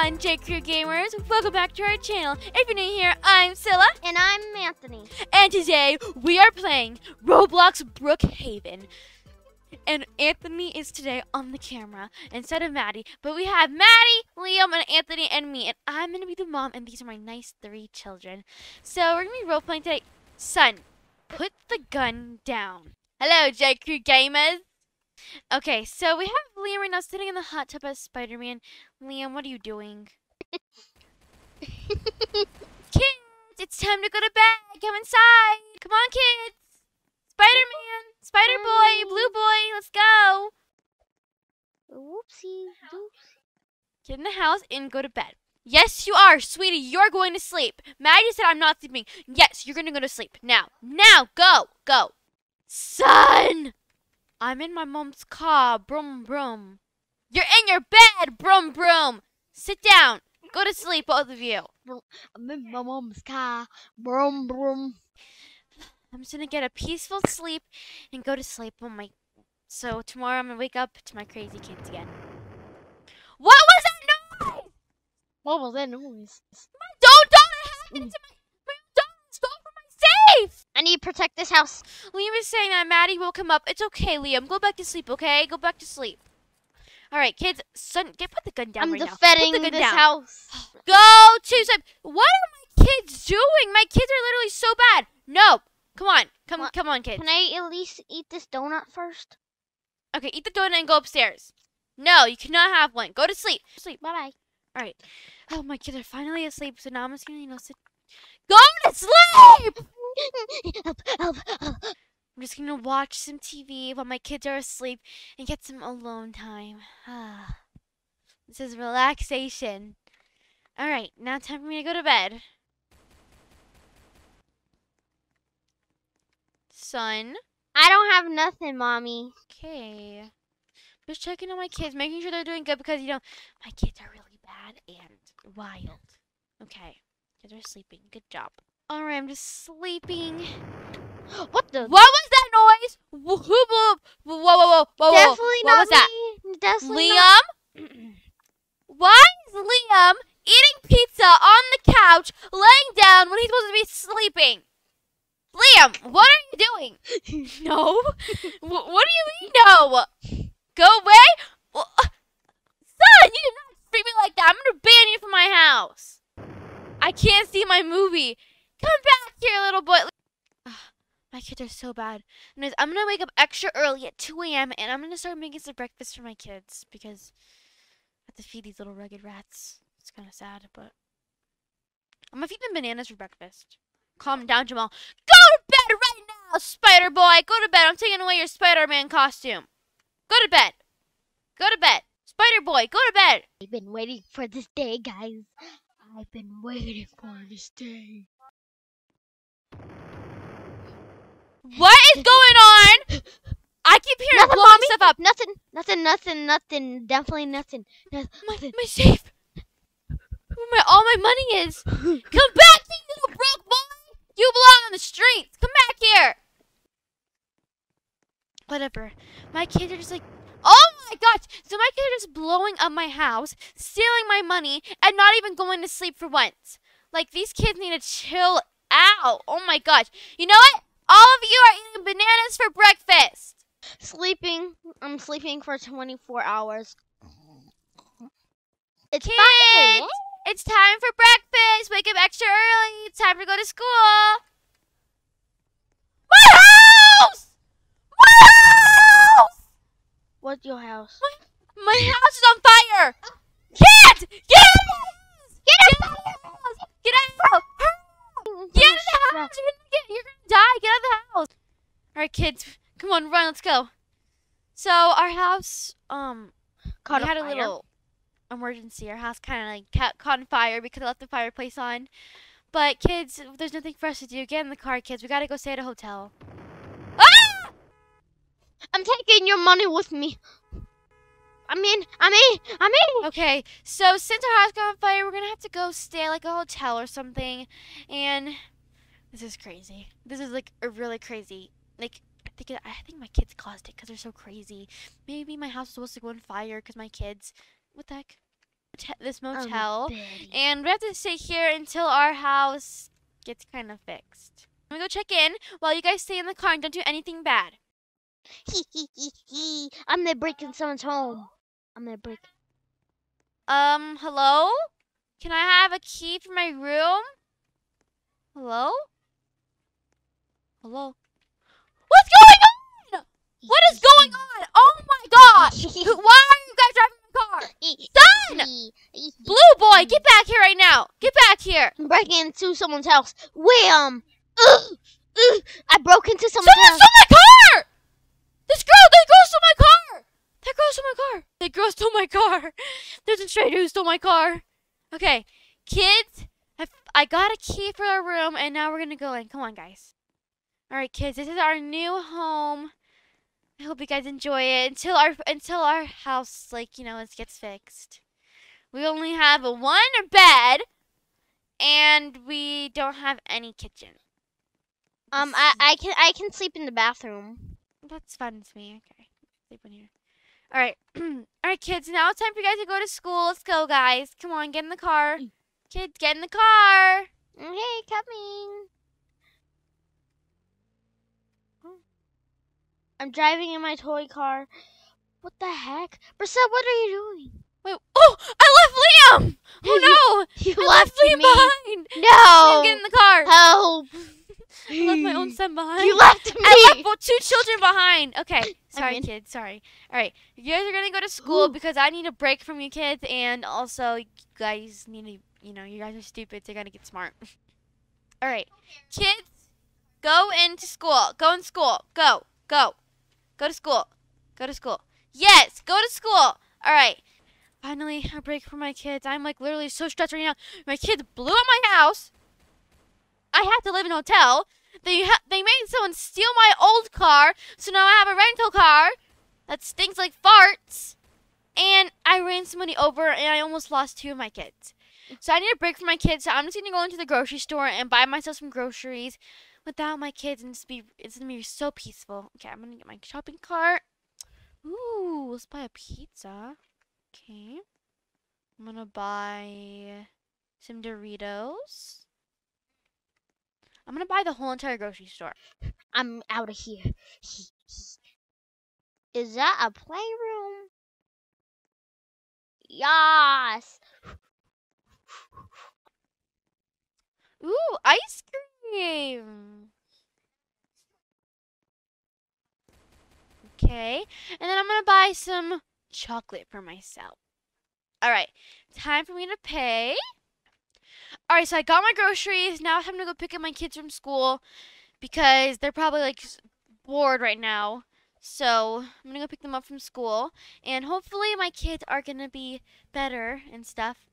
on, JKrew Gamers? Welcome back to our channel. If you're new here, I'm Cilla, And I'm Anthony. and today we are playing Roblox Brookhaven. And Anthony is today on the camera instead of Maddy. But we have Maddy, Liam, and Anthony, and me. And I'm going to be the mom, and these are my nice three children. So we're going to be role playing today. Son, put the gun down. Hello, JKrew Gamers. Okay, so we have Liam right now sitting in the hot tub as Spider Man. Liam, what are you doing? kids, it's time to go to bed. Come inside. Come on, kids. Spider Man, Spider Boy, Blue Boy, let's go. Whoopsie. Oops. Get in the house and go to bed. Yes, you are, sweetie. You're going to sleep. Maddy said I'm not sleeping. Yes, you're going to go to sleep. Now, now, go, go. Son! I'm in my mom's car. Broom, broom. You're in your bed. Broom, broom. Sit down. Go to sleep, both of you. I'm in my mom's car. Broom, broom. I'm just gonna get a peaceful sleep and go to sleep. Oh my! So tomorrow I'm gonna wake up to my crazy kids again. What was that noise? What was that noise? Don't don't it happened to mm. my my dog stole from my safe. I need to protect this house. Liam is saying that Maddy will come up. It's okay, Liam. Go back to sleep. Okay, go back to sleep. All right, kids. Son, get put the gun down I'm right now. defending the gun this down. house. Go to sleep. What are my kids doing? My kids are literally so bad. No, come on, come What? come on, kids. Can I at least eat this donut first? Okay, eat the donut and go upstairs. No, you cannot have one. Go to sleep. Sleep. Bye bye. All right. Oh, my kids are finally asleep, so now I'm just gonna, you know, sit. Go to sleep! Help, help, help. I'm just gonna watch some TV while my kids are asleep and get some alone time. Ah, this is relaxation. All right, now time for me to go to bed. Son. I don't have nothing, mommy. Okay. Just checking on my kids, making sure they're doing good because, you know, my kids are really bad and wild. Okay. Kids are sleeping. Good job. Alright, I'm just sleeping. What the? What was that noise? Who blew? Whoa, whoa, whoa, whoa, whoa. Definitely what not was that? me. Definitely Liam? Why is Liam eating pizza on the couch, laying down when he's supposed to be sleeping? Liam, what are you doing? no. Wh- what do you mean no? Go away? Well, uh, son, you did not me like that. I'm gonna ban you from my house. I can't see my movie. Come back here, little boy. Ugh, my kids are so bad. Anyways, I'm gonna wake up extra early at 2 a.m. and I'm gonna start making some breakfast for my kids because I have to feed these little rugged rats. It's kind of sad, but I'm gonna feed them bananas for breakfast. Calm down, Jamal. Go to bed right now, Spider Boy. Go to bed. I'm taking away your Spider-Man costume. Go to bed. Go to bed. Spider Boy, go to bed. I've been waiting for this day, guys. I've been waiting for this day. What is going on? I keep hearing Nothing, blowing mommy. stuff up. Nothing, nothing, nothing, nothing. Definitely nothing. No- My, my safe. Where my all my money is. Come back, you little broke boy. You belong on the streets. Come back here. Whatever. My kids are just like, oh my gosh. So my kids are just blowing up my house, stealing my money, and not even going to sleep for once. Like these kids need to chill out. Oh my gosh. You know what? All of you are eating bananas for breakfast. Sleeping. I'm sleeping for 24 hours. It's Kids, fine. it's time for breakfast. Wake up extra early. It's time to go to school. My house! My house! What's your house? My house is on fire! Kids! Get out of the house! Get out of the house! Get out! Get out of the house! You're gonna, get, you're gonna die! Get out of the house! Alright, kids. Come on, run, let's go. So, our house, um, Caught we had a fire. little emergency. Our house kind of like ca- caught on fire because I left the fireplace on. But kids, there's nothing for us to do. Get in the car, kids. We gotta go stay at a hotel. Ah! I'm taking your money with me. I'm in. I'm in. I'm in. Okay, so since our house got on fire, we're gonna have to go stay at like a hotel or something. And this is crazy. This is like a really crazy. Like I think it, I think my kids caused it because they're so crazy. Maybe my house was supposed to go on fire because my kids. What the heck? this Um, motel, and we have to stay here until our house gets kind of fixed. I'm gonna go check in while you guys stay in the car and don't do anything bad. Hee hee hee hee. I'm gonna break in someone's home. I'm gonna break. Um, hello? Can I have a key for my room? Hello? Hello? What's going on? What is going on? Oh my gosh! Why are you guys driving my car? Son! Blue boy, get back here right now! Get back here! I'm breaking into someone's house. Wham! Ugh! Ugh! I broke into someone's Someone house. stole my car! This girl, that girl stole my car! That girl stole my car! That girl stole my car! There's a stranger who stole my car! Okay, kids, I, I got a key for our room, and now we're gonna go in. Come on, guys. Alright, kids, this is our new home. I hope you guys enjoy it until our until our house, like, you know, it gets fixed. We only have a one bed, and we don't have any kitchen. Um, I, I can I can sleep in the bathroom. That's fun to me. Okay. Sleep in here. All right. All right, kids. Now it's time for you guys to go to school. Let's go, guys. Come on, get in the car. Kids, get in the car. Okay, coming. I'm driving in my toy car. What the heck, Brissa? What are you doing? Wait. Oh, I left Liam. Oh no. You I left Liam me. behind. No. Liam, get in the car. Help. I left my own son behind. You left me. I left two children behind. Okay. Sorry, in. kids. Sorry. All right. You guys are going to go to school Ooh. because I need a break from you kids. And also, you guys need to, you know, you guys are stupid. So you got to get smart. All right. Kids, go into school. Go in school. Go. Go. Go to school. Go to school. Yes. Go to school. All right. Finally, a break for my kids. I'm like literally so stressed right now. My kids blew up my house. I had to live in a hotel. They they made someone steal my old car, so now I have a rental car that stinks like farts. And I ran somebody over, and I almost lost two of my kids. So I need a break for my kids. So I'm just gonna go into the grocery store and buy myself some groceries without my kids, and just be it's gonna be so peaceful. Okay, I'm gonna get my shopping cart. Ooh, let's buy a pizza. Okay, I'm gonna buy some Doritos. I'm gonna buy the whole entire grocery store. I'm out of here. Is that a playroom? Yes. Ooh, ice cream. Okay, and then I'm gonna buy some chocolate for myself. All right, time for me to pay. All right, so I got my groceries. Now it's time to go pick up my kids from school because they're probably like bored right now. So I'm gonna go pick them up from school, and hopefully my kids are gonna be better and stuff.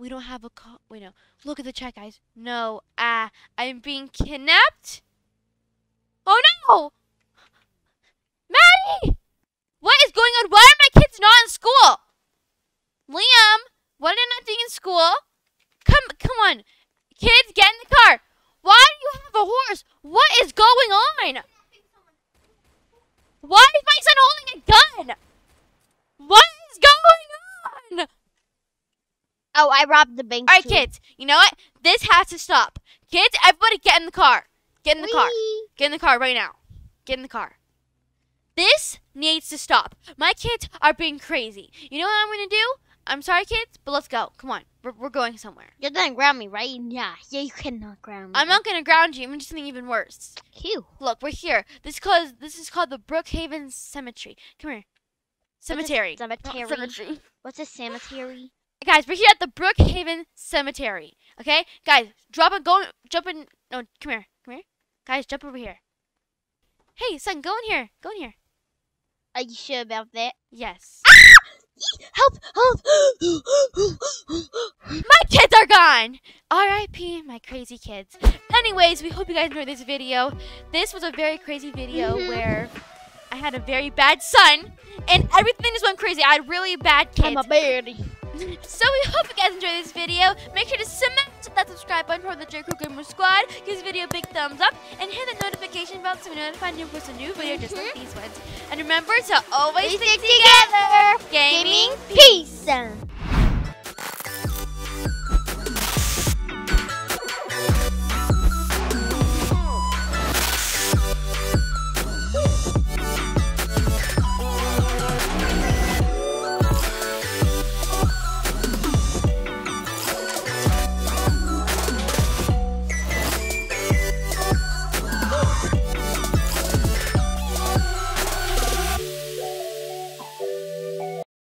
We don't have a call. Wait, no. Look at the chat, guys. No, ah, I'm being kidnapped. Oh no! Maddy! What is going on? Why are my kids not in school? Liam, what are they not doing in school? Come, come on, kids, get in the car. Why do you have a horse? What is going on? Why is my son holding a gun? What is going on? Oh, I robbed the bank. All right, too. kids. You know what? This has to stop. Kids, everybody, get in the car. Get in the car. Get in the car right now. Get in the car. This needs to stop. My kids are being crazy. You know what I'm gonna do? I'm sorry, kids, but let's go. Come on, we're, we're going somewhere. You're gonna ground me, right? Yeah. Yeah, you cannot ground me. I'm not gonna ground you. I'm just going to do something even worse. Phew. Look, we're here. This cause this is called the Brookhaven Cemetery. Come here. Cemetery. cemetery. What's a cemetery? Guys, we're here at the Brookhaven Cemetery. Okay, guys, drop a go, jump in. No, come here, come here. Guys, jump over here. Hey, son, go in here. Go in here. Are you sure about that? Yes. Ah! Help! Help! My kids are gone. R.I.P. My crazy kids. Anyways, we hope you guys enjoyed this video. This was a very crazy video Mhm. where I had a very bad son and everything just went crazy. I had really bad kids. I'm a baddie. So we hope you guys enjoyed this video. Make sure to smash that subscribe button for the Crew Gamer Squad. Give this video a big thumbs up and hit the notification bell so we notify when we post a new video just like mm-hmm. these ones. And remember to always We stick stick together. Gaming Gaming. Peace.